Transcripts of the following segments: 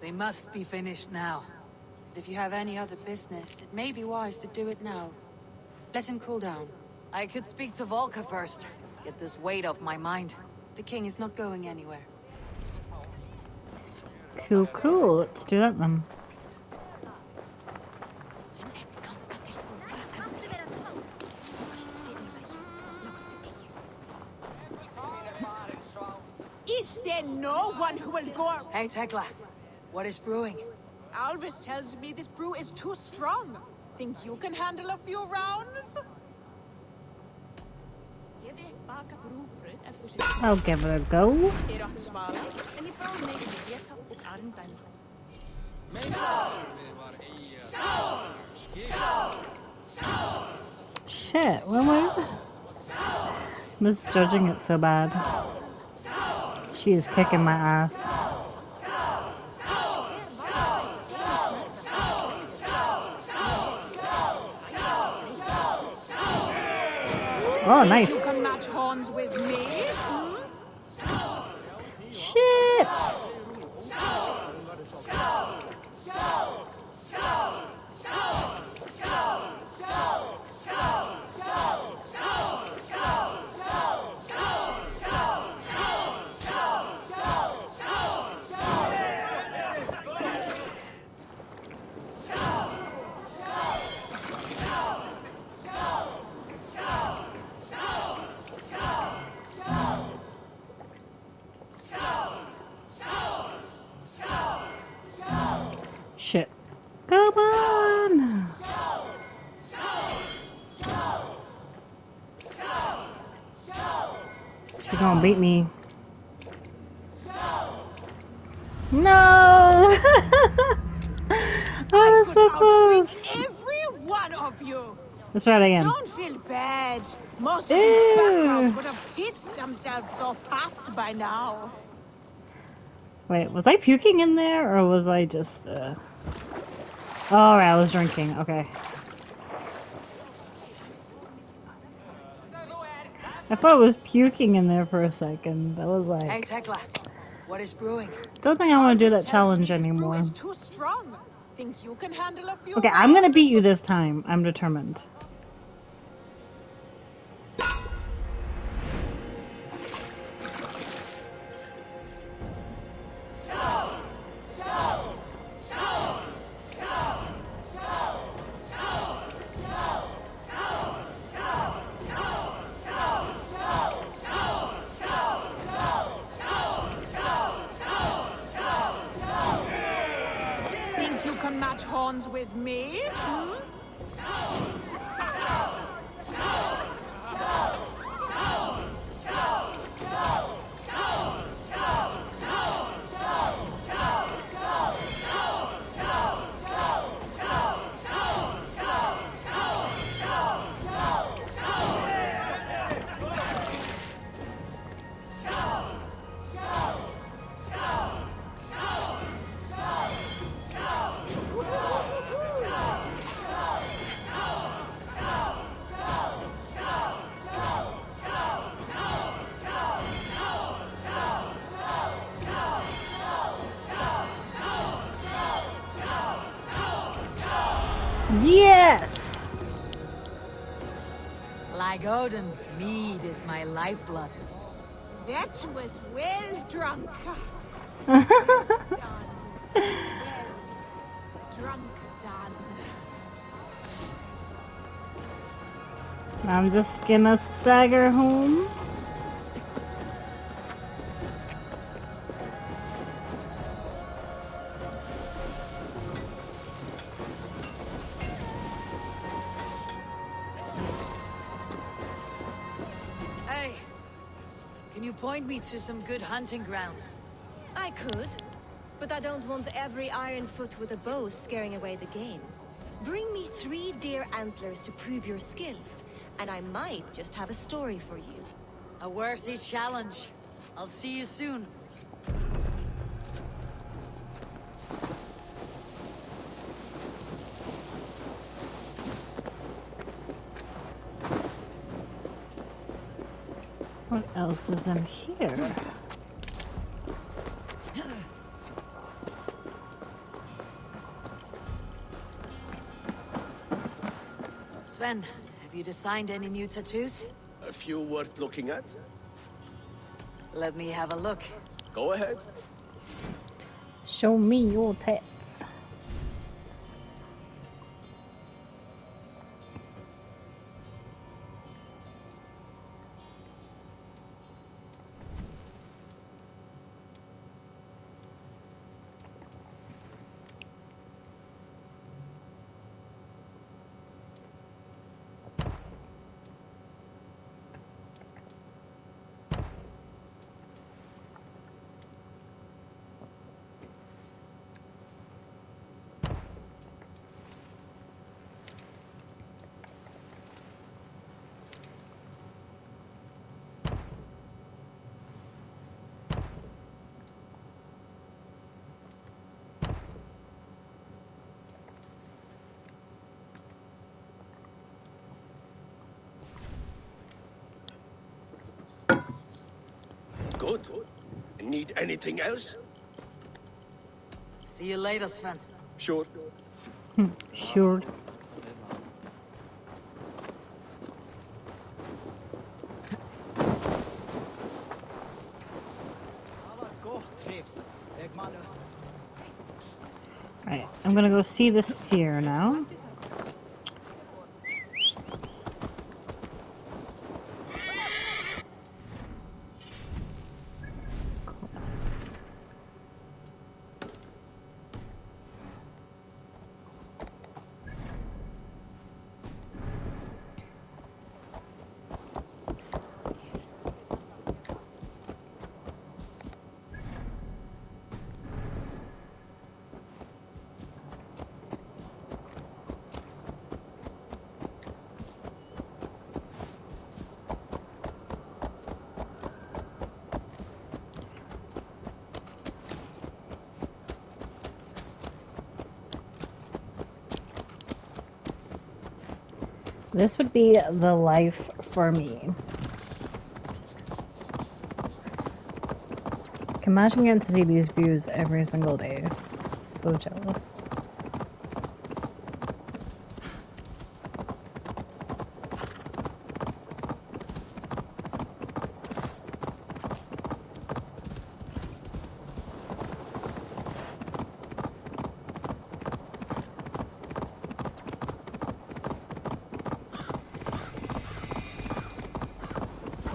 They must be finished now. And If you have any other business, it may be wise to do it now. Let him cool down. I could speak to Valka first. Get this weight off my mind. The king is not going anywhere. Cool, cool. Let's do that then. Is there no one who will go? Hey, Tekla. What is brewing? Alvis tells me this brew is too strong. Think you can handle a few rounds? I'll give it a go. Shit, what am I misjudging it so bad? She is kicking my ass. Oh, nice. You can match horns with me? Shit! Gonna beat me. No! I I was could so close. every one of you. Let's try it again. Don't feel bad. Most of these backgrounds would have pissed themselves off past by now. Wait, was I puking in there or was I just uh Oh right, I was drinking. Okay. I thought it was puking in there for a second. I was Hey, like, Tekla. What is brewing? don't think I want to do that challenge me this brew anymore. too strong. Think you can handle a few Okay, I'm gonna beat you this time. I'm determined. Like Odin, mead is my lifeblood. That was well drunk. Drunk done. I'm just gonna stagger home. Me to some good hunting grounds? I could, but I don't want every iron foot with a bow scaring away the game. Bring me three deer antlers to prove your skills, and I might just have a story for you. A worthy challenge. I'll see you soon. What else is in here? Sven, have you designed any new tattoos? A few worth looking at. Let me have a look. Go ahead. Show me your tattoo. Good. Need anything else? See you later, Sven. Sure. Sure. Right, I'm gonna go see the seer now. This would be the life for me. Can imagine getting to see these views every single day. So jealous.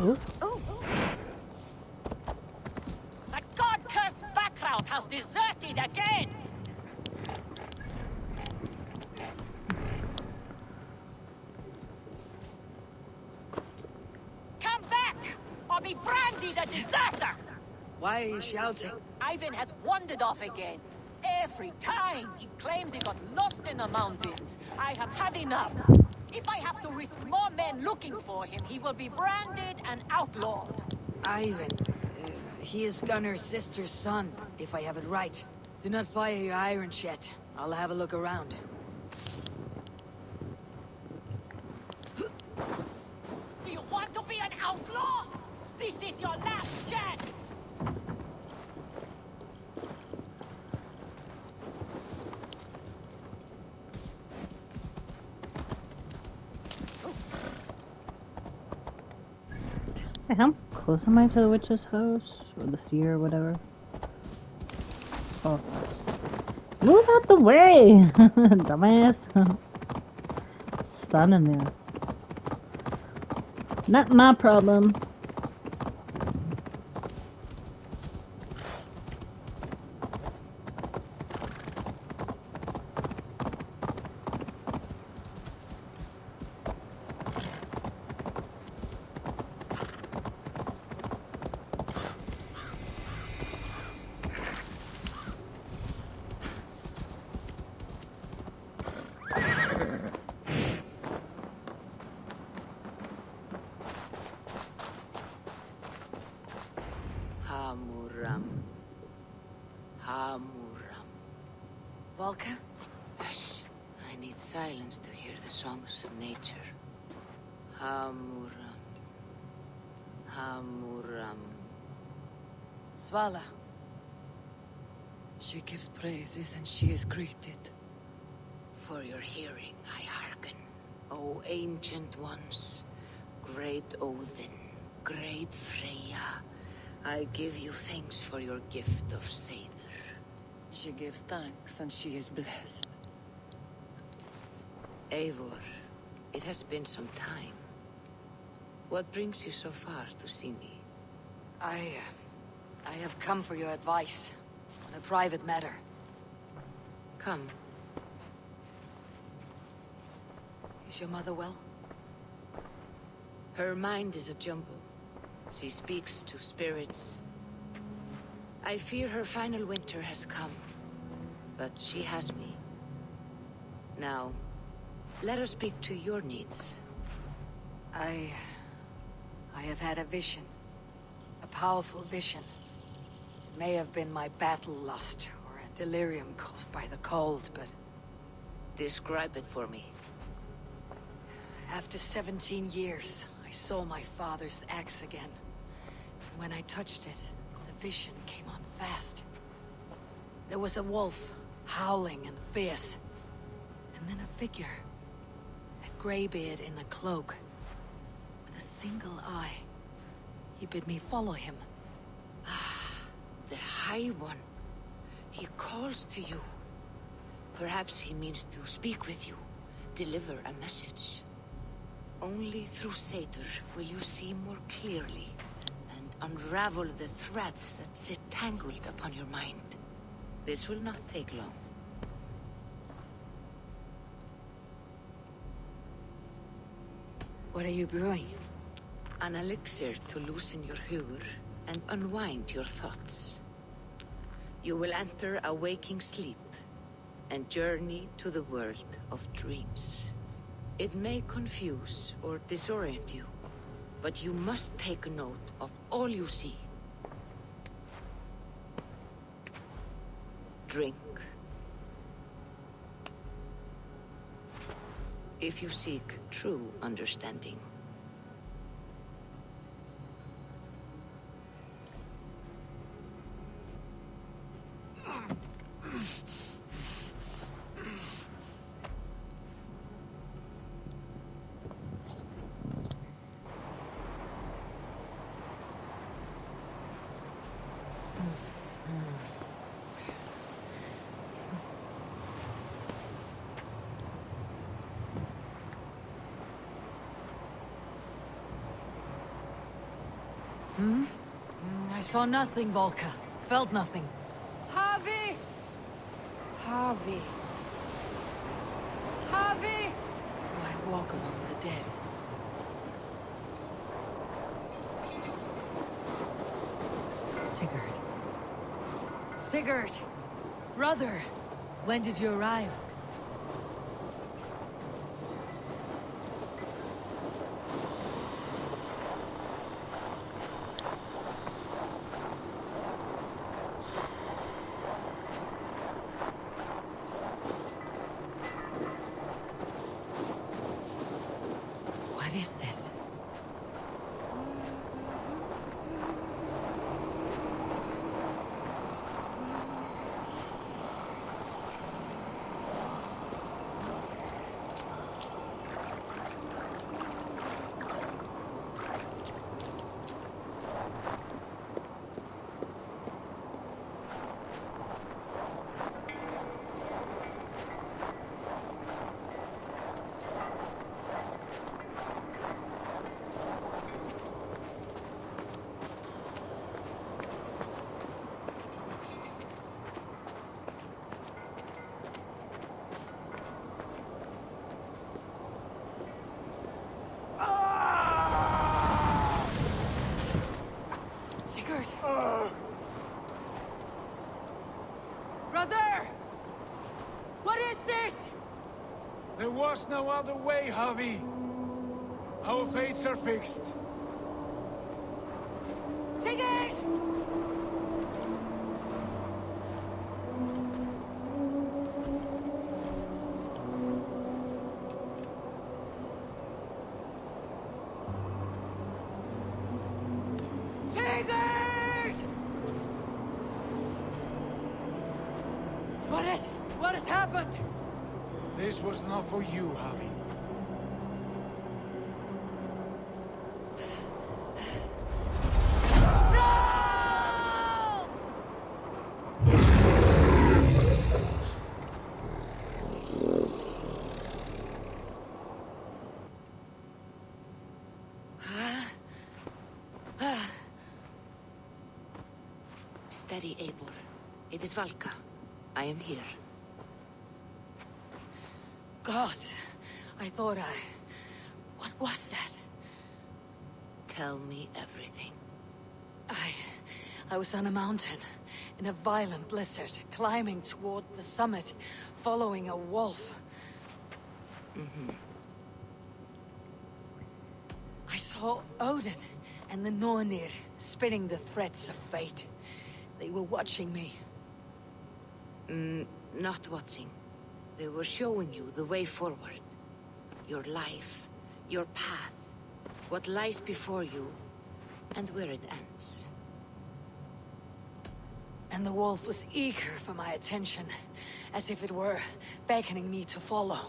Ooh. That god-cursed Backraut has deserted again! Come back, or be brandied a deserter! Why are you shouting? Ivan has wandered off again. Every time he claims he got lost in the mountains. I have had enough. If I have to risk more men looking for him, he will be branded and outlawed. Ivan. Uh, he is Gunnar's sister's son, if I have it right. Do not fire your irons yet. I'll have a look around. Do you want to be an outlaw? This is your last chance! Hey, how close am I to the witch's house? Or the seer or whatever? Oh, Move out the way! Dumbass. Stunning there. Not my problem. Hamuram. Hamuram. Valka? Hush. I need silence to hear the songs of nature. Hamuram. Hamuram. Svala. She gives praises and she is greeted. For your hearing, I hearken. O ancient ones, great Odin, great Freya, I give you thanks for your gift of Seidr. She gives thanks and she is blessed. Eivor, it has been some time. What brings you so far to see me? I... uh, I have come for your advice. On a private matter. Come, Is your mother well? her mind is a jumble. She speaks to spirits. I fear her final winter has come, but she has me. Now, let us speak to your needs. I... I have had a vision. A powerful vision. It may have been my battle lust, or a delirium caused by the cold, but Describe it for me. after 17 years, I saw my father's axe again. And when I touched it, the vision came on fast. There was a wolf, howling and fierce. And then a figure. A graybeard in the cloak. With a single eye. He bid me follow him. Ah, the High One. He calls to you. Perhaps he means to speak with you, deliver a message. Only through Seidr will you see more clearly and unravel the threads that sit tangled upon your mind. This will not take long. What are you brewing? An elixir to loosen your hugur and unwind your thoughts. You will enter a waking sleep and journey to the world of dreams. It may confuse or disorient you, but you must take note of all you see. Drink. If you seek true understanding. Mm, I saw nothing, Valka. Felt nothing. Harvey! Harvey. Harvey! Do I walk among the dead? Sigurd. Sigurd! Brother! When did you arrive? What is this? Sigurd! Brother! What is this? There was no other way, Javi. Our fates are fixed. Sigurd! Sigurd! What is... what has happened? This was not for you, Javi. Steady, Eivor. It is Valka. I am here. God, I thought I... What was that? Tell me everything. I... I was on a mountain, in a violent blizzard, climbing toward the summit, following a wolf. Mm-hmm. I saw Odin and the Nornir spinning the threads of fate. They were watching me. Mm, not watching. They were showing you the way forward. Your life, your path, what lies before you, and where it ends. And the wolf was eager for my attention, as if it were beckoning me to follow.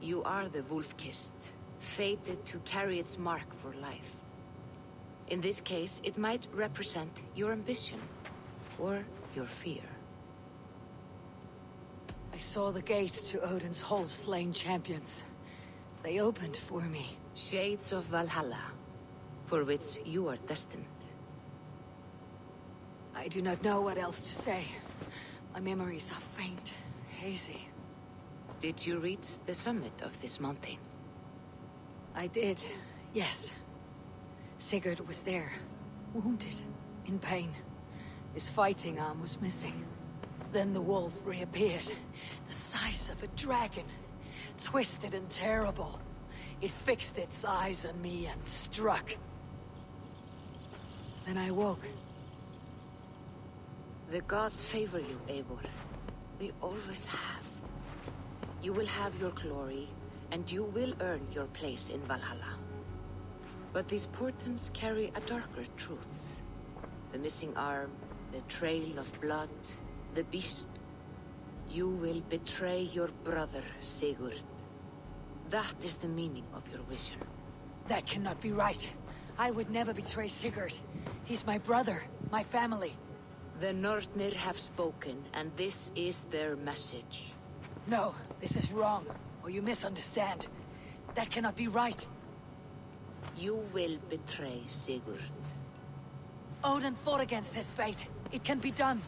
You are the Wolf-Kissed, fated to carry its mark for life. In this case, it might represent your ambition, or your fear. I saw the gate to Odin's Hall of Slain Champions. They opened for me. Shades of Valhalla, for which you are destined. I do not know what else to say. My memories are faint, hazy. Did you reach the summit of this mountain? I did, yes. Sigurd was there, wounded, in pain. His fighting arm was missing. Then the wolf reappeared, the size of a dragon, twisted and terrible. It fixed its eyes on me and struck. Then I woke. The gods favor you, Eivor. They always have. You will have your glory, and you will earn your place in Valhalla. But these portents carry a darker truth. The missing arm, the trail of blood, the beast. You will betray your brother, Sigurd. That is the meaning of your vision. That cannot be right. I would never betray Sigurd. He's my brother, my family. The Nornir have spoken, and this is their message. No, this is wrong, or you misunderstand. That cannot be right. You will betray Sigurd. Odin fought against his fate. It can be done.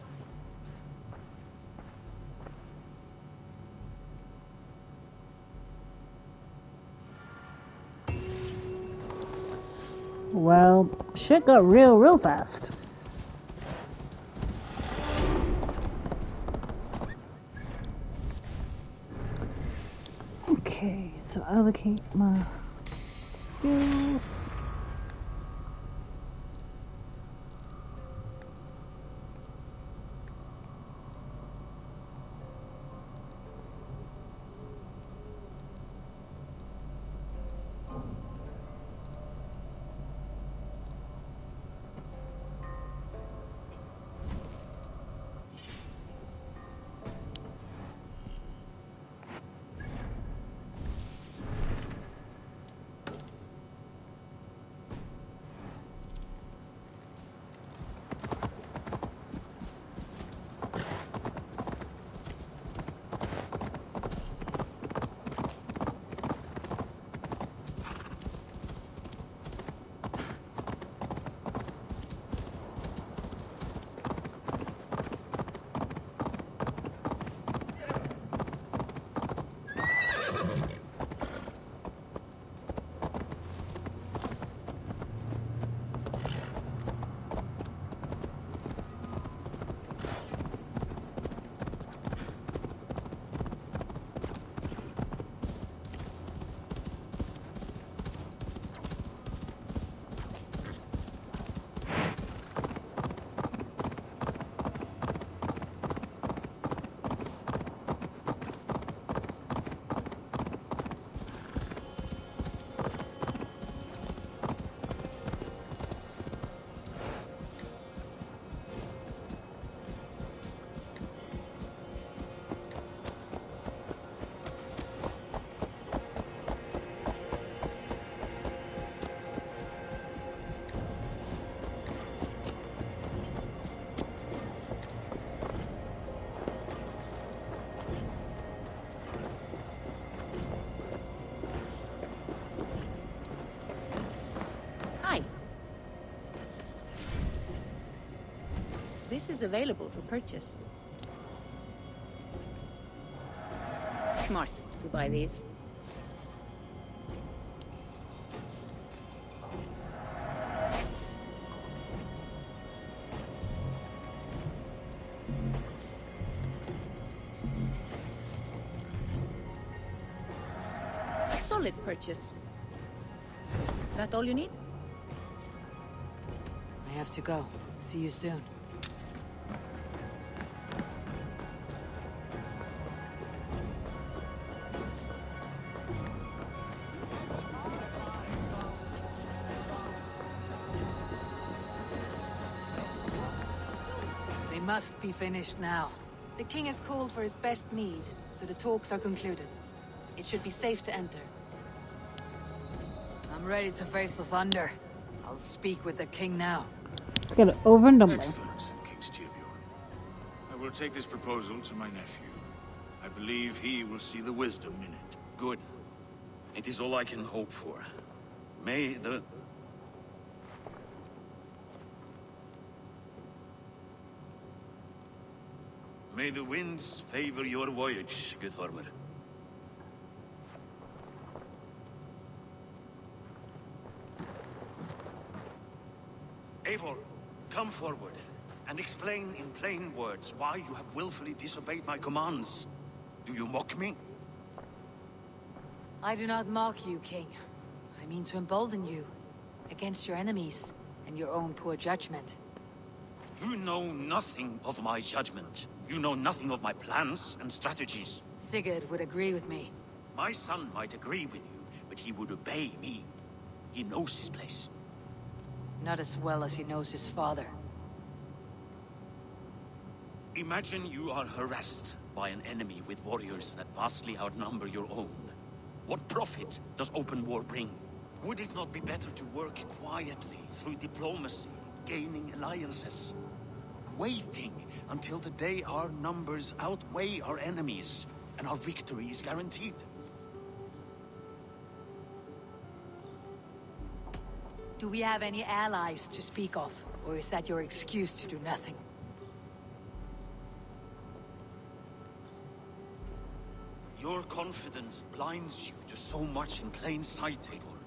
Well, shit got real, real fast. Okay, so allocate my skills. This is available for purchase. Smart to buy these. Solid purchase. That all you need? I have to go. See you soon. They must be finished now. The king has called for his best mead, so the talks are concluded. It should be safe to enter. I'm ready to face the thunder. I'll speak with the king now. Let's get it over and done with. Excellent, King Styrbjorn. I will take this proposal to my nephew. I believe he will see the wisdom in it. Good. It is all I can hope for. May the... May the winds favor your voyage, Guthormer. Eivor, come forward and explain in plain words why you have willfully disobeyed my commands. Do you mock me? I do not mock you, king. I mean to embolden you. Against your enemies, and your own poor judgment. You know nothing of my judgment. You know nothing of my plans and strategies. Sigurd would agree with me. My son might agree with you, but he would obey me. He knows his place. Not as well as he knows his father. Imagine you are harassed by an enemy with warriors that vastly outnumber your own. What profit does open war bring? Would it not be better to work quietly through diplomacy, gaining alliances? Waiting until the day our numbers outweigh our enemies and our victory is guaranteed. Do we have any allies to speak of? Or is that your excuse to do nothing? Your confidence blinds you to so much in plain sight, Eivor.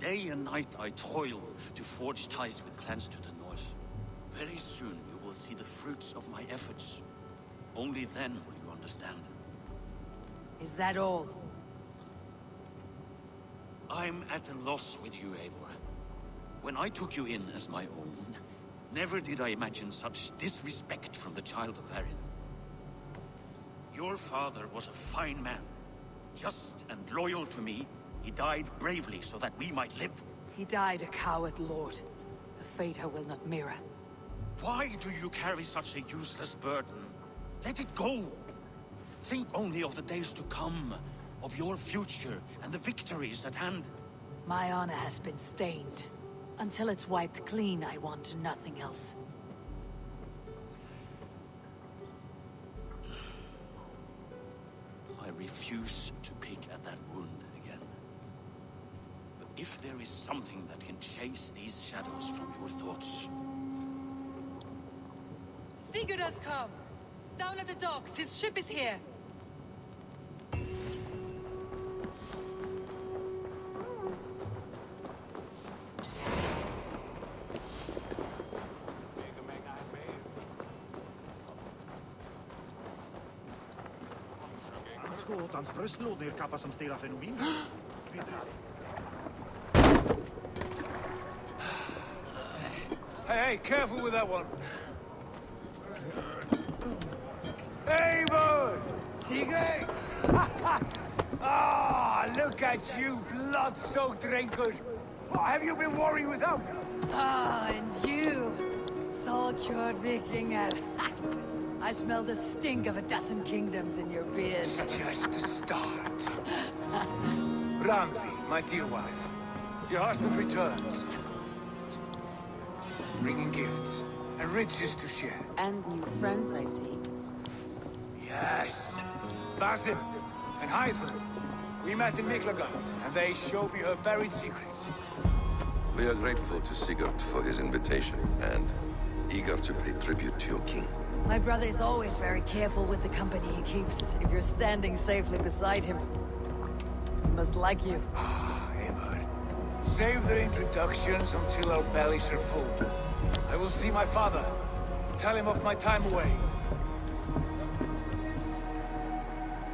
Day and night I toil to forge ties with clans to the north. Very soon you will see the fruits of my efforts. Only then will you understand. Is that all? I'm at a loss with you, Eivor. When I took you in as my own, never did I imagine such disrespect from the child of Varin. Your father was a fine man. Just and loyal to me, he died bravely so that we might live. He died a coward, Lord. A fate I will not mirror. Why do you carry such a useless burden? Let it go! Think only of the days to come, of your future and the victories at hand. My honor has been stained. Until it's wiped clean, I want nothing else. I refuse to pick at that wound again. But if there is something that can chase these shadows from your thoughts, Sigurd has come! Down at the docks, his ship is here! Bröstlåd nerkappa som fenomen. Hey, hey, careful with that one. Eivor! Sigurd! Ah, look at you, blood-soaked rancor. What have you been worrying without me? Ah, and you, soul-cured Vikinger. I smell the stink of a dozen kingdoms in your beard. It's just the start. Randvi, my dear wife, your husband returns. Bringing gifts and riches to share. And new friends, I see. Yes. Basim and Hytham. We met in Miklagard, and they showed me her buried secrets. We are grateful to Sigurd for his invitation, and eager to pay tribute to your king. My brother is always very careful with the company he keeps. If you're standing safely beside him, he must like you. Ah, Eivor. Save the introductions until our bellies are full. I will see my father. Tell him of my time away.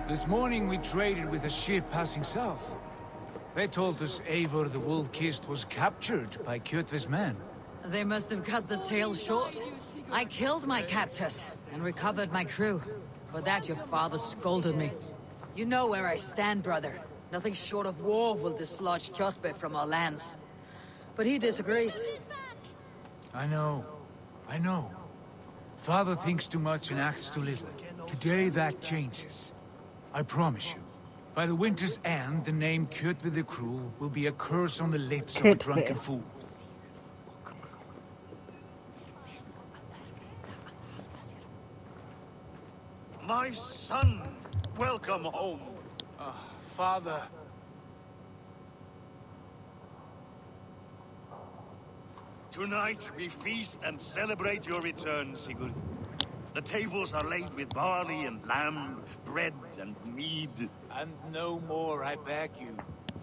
This morning we traded with a ship passing south. They told us Eivor the Wolf-Kissed was captured by Kjotve's men. They must have cut the tail short. I killed my captors and recovered my crew. For that your father scolded me. You know where I stand, brother. Nothing short of war will dislodge Kjotve from our lands. But he disagrees. I know. I know. Father thinks too much and acts too little. Today that changes. I promise you. By the winter's end, the name Kjotve the Cruel will be a curse on the lips of a drunken fool. My son! Welcome home! Ah, father. Tonight we feast and celebrate your return, Sigurd. The tables are laid with barley and lamb, bread and mead. And no more, I beg you.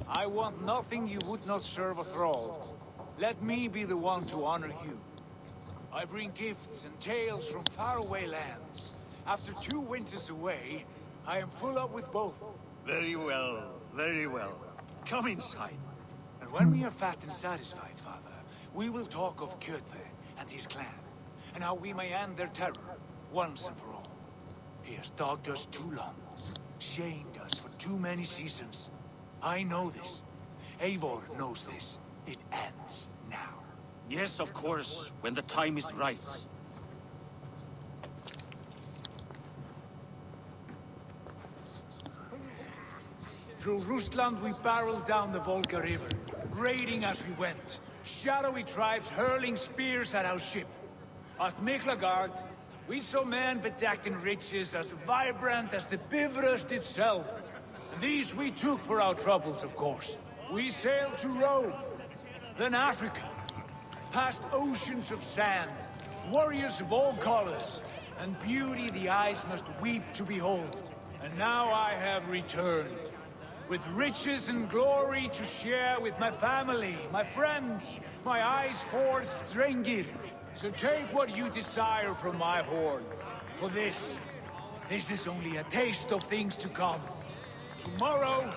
I want nothing you would not serve a thrall. Let me be the one to honor you. I bring gifts and tales from faraway lands. After two winters away, I am full up with both. Very well, very well. Come inside. And when we are fat and satisfied, Father, we will talk of Kjotve and his clan, and how we may end their terror, once and for all. He has dogged us too long, shamed us for too many seasons. I know this. Eivor knows this. It ends now. Yes, of course, when the time is right. Through Rusland we barreled down the Volga River, raiding as we went. Shadowy tribes hurling spears at our ship. At Miklagard, we saw men bedecked in riches as vibrant as the Bifrost itself. These we took for our troubles, of course. We sailed to Rome, then Africa, past oceans of sand, warriors of all colors, and beauty the eyes must weep to behold. And now I have returned, with riches and glory to share with my family, my friends, my eyes forged Strengir. So take what you desire from my hoard. For this, this is only a taste of things to come. Tomorrow,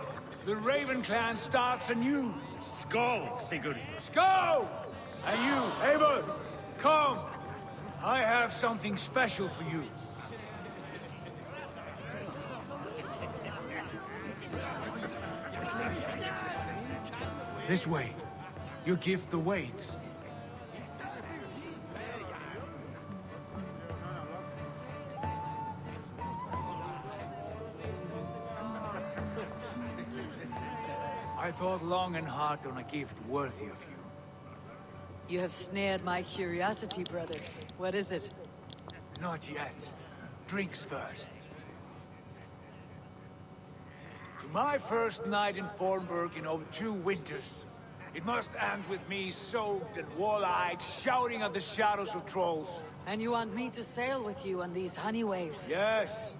the Raven clan starts anew. Skull, Sigurd. Skull! And you, Eivor, come. I have something special for you. This way. Your gift awaits. I thought long and hard on a gift worthy of you. You have snared my curiosity, brother. What is it? Not yet. Drinks first. To my first night in Fornburg in over two winters. It must end with me soaked and wall-eyed, shouting at the shadows of trolls. And you want me to sail with you on these honey waves? Yes.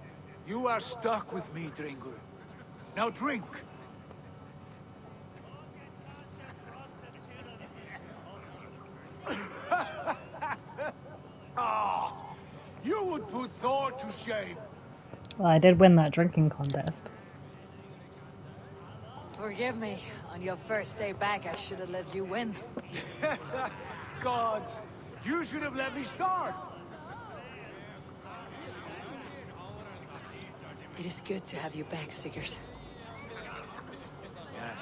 You are stuck with me, Dringur. Now drink. Ah, you would put Thor to shame. Well, I did win that drinking contest. Forgive me. On your first day back, I should have let you win. Gods, you should have let me start. It is good to have you back, Sigurd. Yes.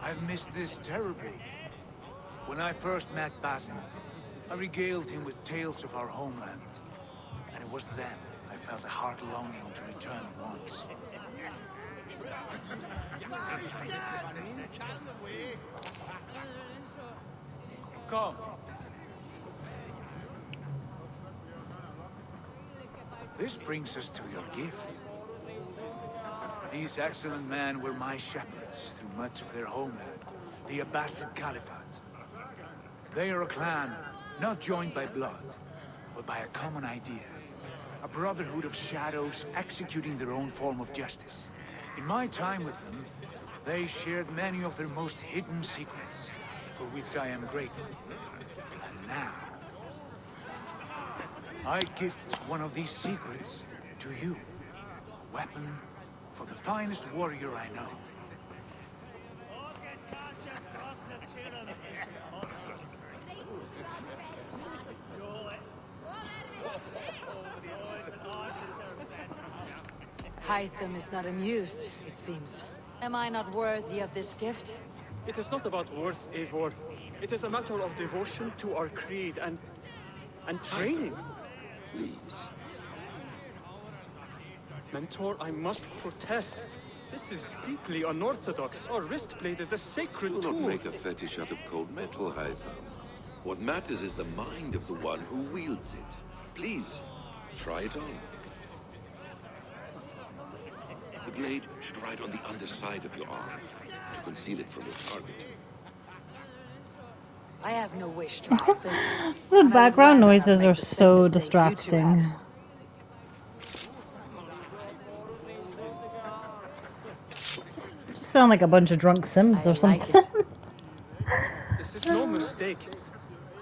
I've missed this terribly. When I first met Basim, I regaled him with tales of our homeland. And it was then I felt a heart longing to return at once. Come. This brings us to your gift. These excellent men were my shepherds through much of their homeland, the Abbasid Caliphate. They are a clan Not joined by blood, but by a common idea. A brotherhood of shadows executing their own form of justice. In my time with them, they shared many of their most hidden secrets, for which I am grateful. And now... I gift one of these secrets to you. A weapon for the finest warrior I know. Hytham is not amused, it seems. Am I not worthy of this gift? It is not about worth, Eivor. It is a matter of devotion to our creed and... and training. Please. Mentor, I must protest. This is deeply unorthodox. Our wrist blade is a sacred Do tool. not make a fetish out of cold metal, Hytham. What matters is the mind of the one who wields it. Please, try it on. The blade should ride on the underside of your arm to conceal it from your target. I have no wish to hide this. The background noises are so distracting. Just sound like a bunch of drunk Sims or something. This is no mistake.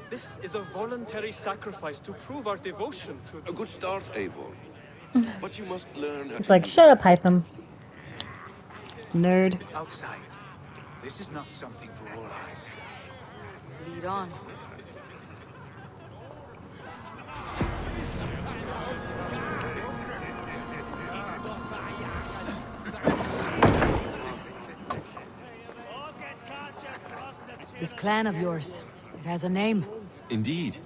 This is a voluntary sacrifice to prove our devotion to... A good start, Eivor. But you must learn It's like, shut up, Hytham. Nerd. Outside. This is not something for all eyes. Lead on. This clan of yours, it has a name. Indeed.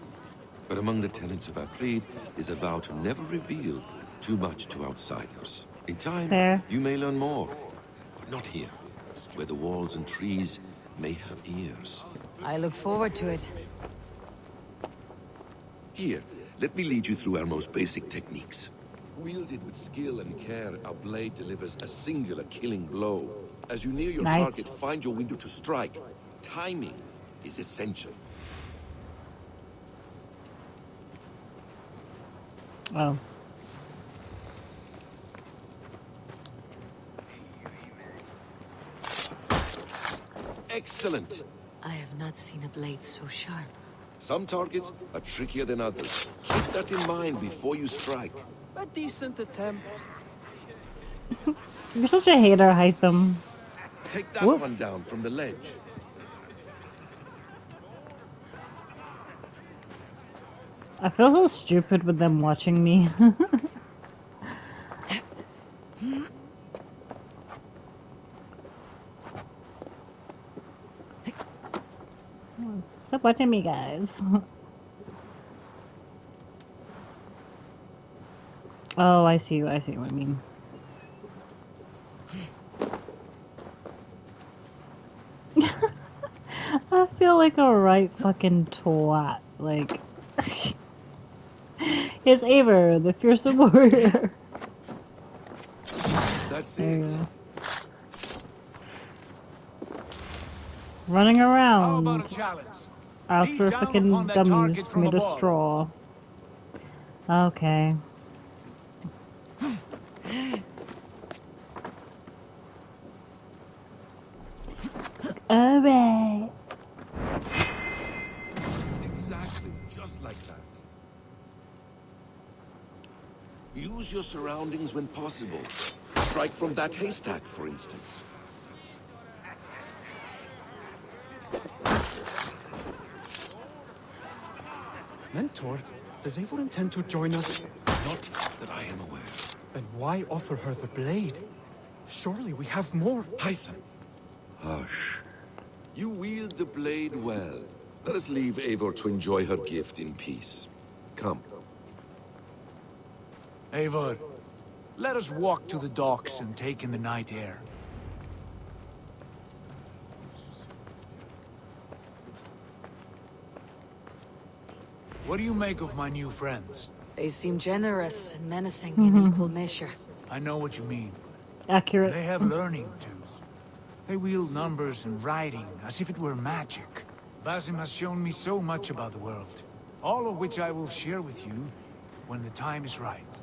But among the tenets of our creed is a vow to never reveal too much to outsiders. In time, Fair. you may learn more. But not here, where the walls and trees may have ears. I look forward to it. Here, let me lead you through our most basic techniques. Wielded with skill and care, our blade delivers a singular killing blow. As you near your Nice. target, find your window to strike. Timing is essential. Oh. Excellent! I have not seen a blade so sharp. Some targets are trickier than others. Keep that in mind before you strike. A decent attempt. You're such a hater, Hytham. Take that Whoop. one down from the ledge. I feel so stupid with them watching me. watching me, guys. oh, I see. I see what I mean. I feel like a right fucking twat. Like, it's Eivor, the fearsome warrior. That's it. Running How around about a challenge? After Lead down fucking upon that dummies made of straw. Okay. Alright. Exactly, just like that. Use your surroundings when possible. Strike from that haystack, for instance. Mentor, does Eivor intend to join us? Not that I am aware. Then why offer her the blade? Surely we have more. Hytham. Hush. You wield the blade well. Let us leave Eivor to enjoy her gift in peace. Come. Eivor, let us walk to the docks and take in the night air. What do you make of my new friends? They seem generous and menacing in mm-hmm. equal measure. I know what you mean. Accurate. They have learning, too. They wield numbers and writing as if it were magic. Basim has shown me so much about the world. All of which I will share with you when the time is right.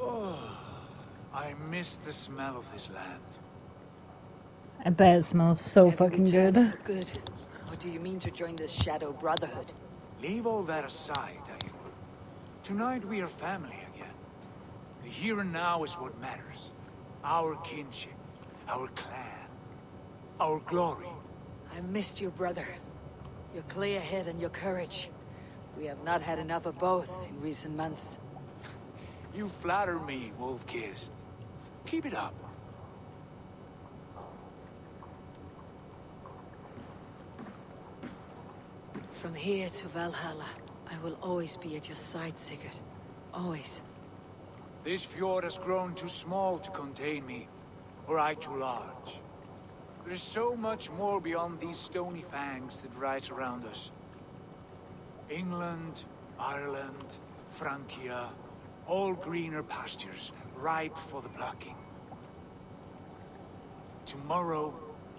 Oh, I miss the smell of this land. I bet it smells so fucking good. Good. Or do you mean to join this Shadow Brotherhood? Leave all that aside, Eivor. Tonight we are family again. The here and now is what matters. Our kinship, our clan, our glory. I missed you, brother. Your clear head and your courage. We have not had enough of both in recent months. You flatter me, Wolf-Kissed. Keep it up. From here to Valhalla, I will always be at your side, Sigurd. Always. This fjord has grown too small to contain me, or I too large. There is so much more beyond these stony fangs that rise around us. England, Ireland, Francia, all greener pastures, ripe for the plucking. Tomorrow,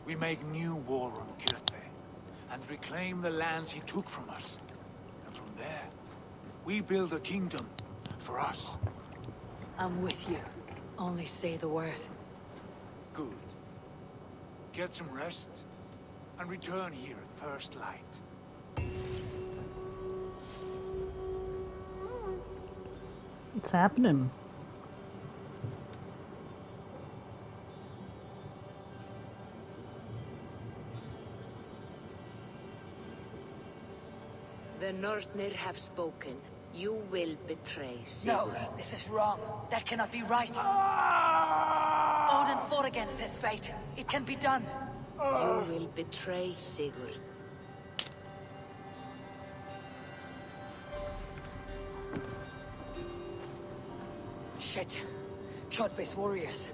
we make new war on Kjotve, and reclaim the lands he took from us. And from there, we build a kingdom for us. I'm with you. Only say the word. Good. Get some rest, and return here at first light. What's happening? The Nornir have spoken. You will betray Sigurd. No, this is wrong. That cannot be right. Odin fought against his fate. It can be done. You will betray Sigurd. Shit. Kjotve's warriors.